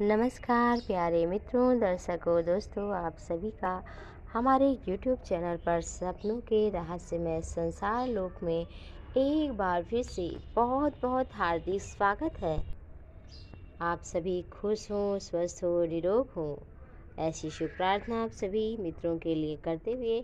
नमस्कार, प्यारे मित्रों, दर्शकों, दोस्तों, आप सभी का हमारे YouTube चैनल पर सपनों के रहस्यमय संसार लोक में एक बार फिर से बहुत बहुत हार्दिक स्वागत है। आप सभी खुश हों, स्वस्थ हो, निरोग हों, ऐसी शुभ प्रार्थना आप सभी मित्रों के लिए करते हुए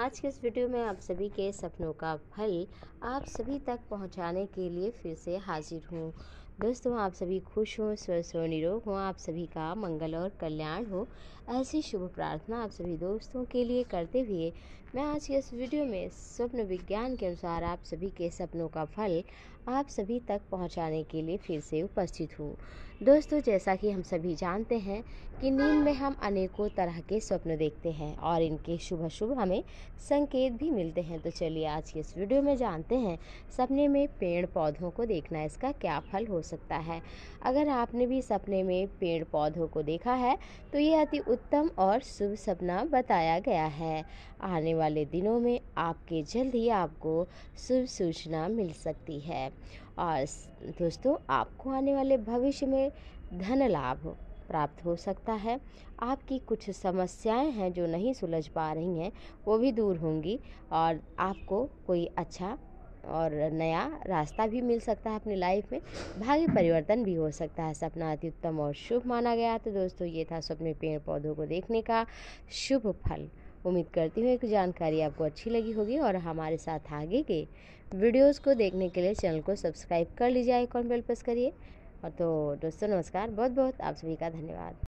आज के इस वीडियो में आप सभी के सपनों का फल आप सभी तक पहुँचाने के लिए फिर से हाजिर हूँ। दोस्तों आप सभी खुश हों, स्वस्थ हो, निरोग हों। आप सभी का मंगल और कल्याण हो। ऐसी शुभ प्रार्थना आप सभी दोस्तों के लिए करते हुए मैं आज के इस वीडियो में स्वप्न विज्ञान के अनुसार आप सभी के सपनों का फल आप सभी तक पहुँचाने के लिए फिर से उपस्थित हूँ। दोस्तों, जैसा कि हम सभी जानते हैं कि नींद में हम अनेकों तरह के स्वप्न देखते हैं और इनके शुभ शुभ हमें संकेत भी मिलते हैं। तो चलिए आज के इस वीडियो में जानते हैं, सपने में पेड़ पौधों को देखना इसका क्या फल हो सकता है। अगर आपने भी सपने में पेड़ पौधों को देखा है तो ये अति उत्तम और शुभ सपना बताया गया है। आने वाले दिनों में आपके जल्द ही आपको शुभ सूचना मिल सकती है। और दोस्तों, आपको आने वाले भविष्य में धन लाभ प्राप्त हो सकता है। आपकी कुछ समस्याएँ हैं जो नहीं सुलझ पा रही हैं, वो भी दूर होंगी और आपको कोई अच्छा और नया रास्ता भी मिल सकता है अपनी लाइफ में। भाग्य परिवर्तन भी हो सकता है, सपना अति उत्तम और शुभ माना गया। तो दोस्तों, ये था सपने पेड़ पौधों को देखने का शुभ फल। उम्मीद करती हूँ एक जानकारी आपको अच्छी लगी होगी और हमारे साथ आगे के वीडियोस को देखने के लिए चैनल को सब्सक्राइब कर लीजिए आइकॉन बेल प्रेस करिए। और तो दोस्तों, नमस्कार। बहुत बहुत आप सभी का धन्यवाद।